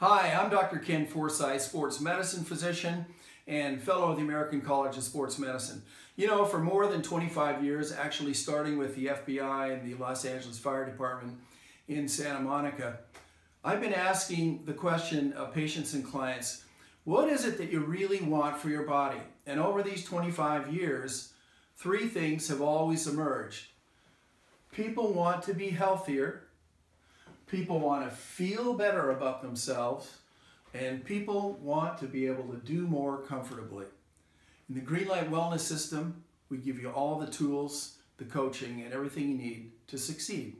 Hi, I'm Dr. Ken Forsythe, sports medicine physician and fellow of the American College of Sports Medicine. You know, for more than 25 years, actually starting with the FBI and the Los Angeles Fire Department in Santa Monica, I've been asking the question of patients and clients, what is it that you really want for your body? And over these 25 years, three things have always emerged. People want to be healthier, People want to feel better about themselves, and people want to be able to do more comfortably. In the Greenlight Wellness System, we give you all the tools, the coaching, and everything you need to succeed.